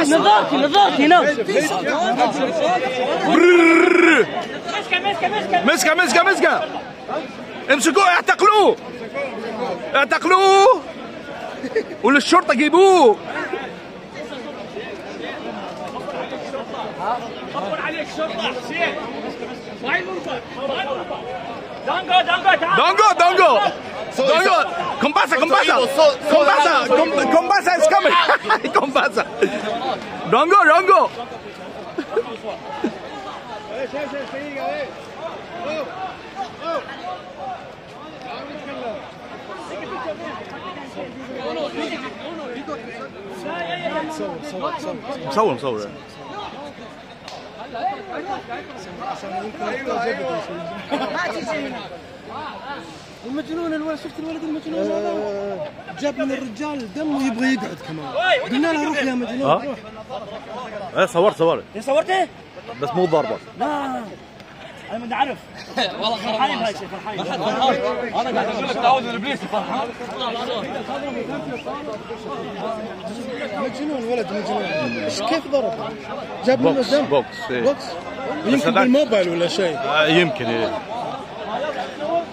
نظارتي نظارتي هنا مسكة مسكة مسكة. امسكوه اعتقلوه. اعتقلوه. وللشرطه جيبوه. عليك شرطه حسين ما المنبر دانجو دانجو. تعال دونجو دونجو دونجو كومباسا كومباسا كومباسا كومباسا is coming كومباسا دونجو دونجو مصور مصور المجنون الولد شفت الولد المجنون هذا؟ جاب من الرجال دم ويبغى يقعد كمان. قلنا له روح يا مجنون؟ روح إيه صورت صورت. صورته؟ بس مو ضربة. لا. أنا بدي أعرف. والله فرحانين بهاي الشيء فرحانين أنا قاعد أقول لك تعود من إبليس فرحان. مجنون ولد مجنون. إيش كيف ضرب؟ جاب منه بوكس دم؟ بوكس إيه. بوكس؟ يمكن بالموبايل ولا شيء. آه، يمكن إيه.